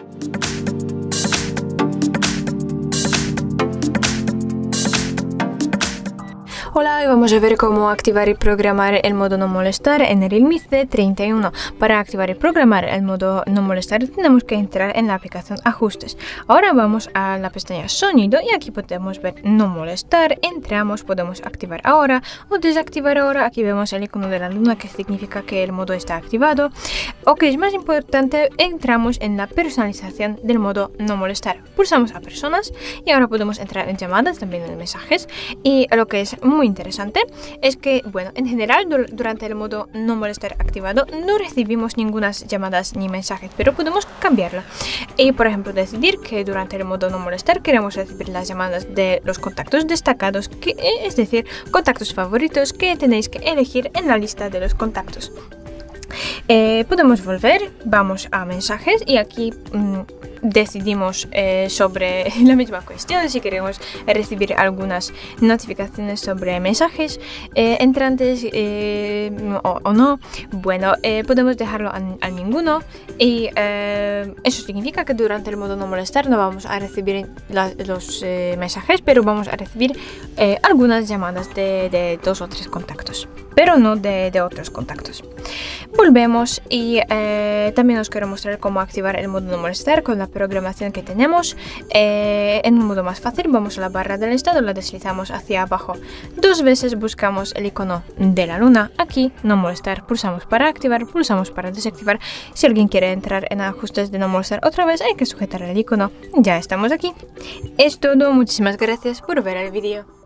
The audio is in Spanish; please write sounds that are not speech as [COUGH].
Thank you. Hola, hoy vamos a ver cómo activar y programar el modo no molestar en el Realme C31. Para activar y programar el modo no molestar tenemos que entrar en la aplicación ajustes. Ahora vamos a la pestaña sonido y aquí podemos ver no molestar. Entramos, podemos activar ahora o desactivar ahora. Aquí vemos el icono de la luna que significa que el modo está activado. O que es más importante, entramos en la personalización del modo no molestar. Pulsamos a personas y ahora podemos entrar en llamadas, también en mensajes. Y lo que es muy interesante es que, bueno, en general durante el modo no molestar activado no recibimos ninguna llamadas ni mensajes, pero podemos cambiarla. Y por ejemplo decidir que durante el modo no molestar queremos recibir las llamadas de los contactos destacados, que, es decir, contactos favoritos que tenéis que elegir en la lista de los contactos. Eh, podemos volver, vamos a mensajes y aquí mm, decidimos eh, sobre [LAUGHS] la misma cuestión, si queremos recibir algunas notificaciones sobre mensajes eh, entrantes eh, o, no, bueno, podemos dejarlo a, ninguno y eso significa que durante el modo no molestar no vamos a recibir los mensajes, pero vamos a recibir algunas llamadas de, dos o tres contactos, pero no de, de otros contactos. Volvemos y también os quiero mostrar cómo activar el modo no molestar con la programación que tenemos. Eh, en un modo más fácil vamos a la barra del estado, la deslizamos hacia abajo. Dos veces buscamos el icono de la luna. Aquí no molestar, pulsamos para activar, pulsamos para desactivar. Si alguien quiere entrar en ajustes de no molestar otra vez hay que sujetar el icono. Ya estamos aquí. Es todo, muchísimas gracias por ver el vídeo.